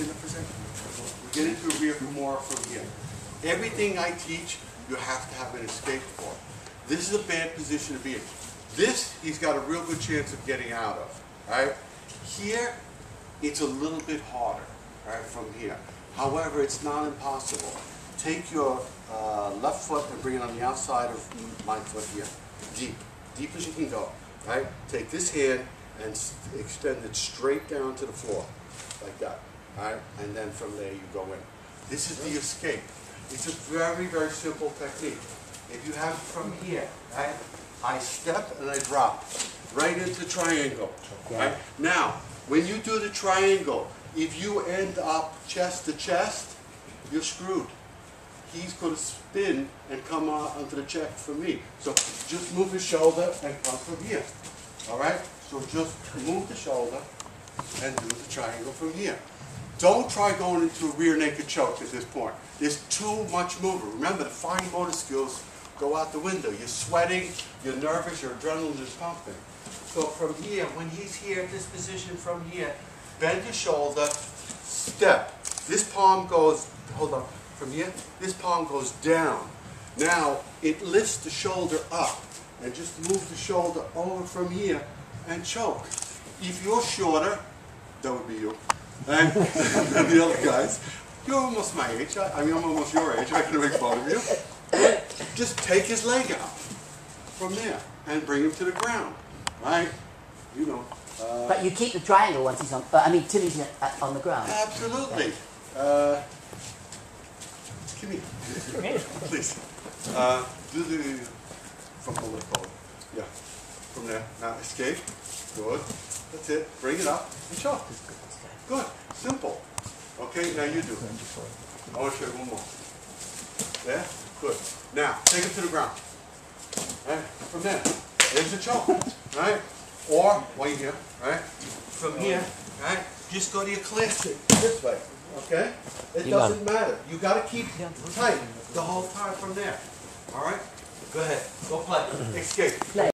in the. We get into a rear femora from here. Everything I teach, you have to have an escape for. This is a bad position to be in. This, he's got a real good chance of getting out of, right? Here, it's a little bit harder, right, from here. However, it's not impossible. Take your uh, left foot and bring it on the outside of my foot here, deep, deep as you can go, right? Take this hand and extend it straight down to the floor, like that, right? And then from there, you go in. This is the escape. It's a very, very simple technique. If you have from here, right, I step and I drop right into the triangle, right? Now, when you do the triangle, if you end up chest to chest, you're screwed. He's gonna spin and come out onto the check for me. So just move his shoulder and come from here, all right? So just move the shoulder and do the triangle from here. Don't try going into a rear naked choke at this point. There's too much movement. Remember, the fine motor skills go out the window. You're sweating, you're nervous, your adrenaline is pumping. So from here, when he's here at this position from here, bend your shoulder, step. This palm goes, hold on, from here, this palm goes down. Now, it lifts the shoulder up, and just move the shoulder over from here and choke. If you're shorter, that would be you, and the other guys, you're almost my age, I I mean, I'm almost your age, I can make fun of you. Just take his leg out from there and bring him to the ground, right? You know, uh, But you keep the triangle once he's on. Uh, I mean, till he's uh, on the ground. Absolutely. Uh, Give me, please. Uh, Do the, from the left forward. Yeah, from there. Now escape. Good. That's it. Bring it up and show. Good. Simple. Okay, now you do it. I want to show you one more. There? Good. Now, take it to the ground. Right? From there. There's the choke. Right? Or, while you're here, right? From here, right? Just go to your classic this way. Okay? It doesn't matter. You gotta keep tight the whole time from there. All right? Go ahead. Go play. Escape.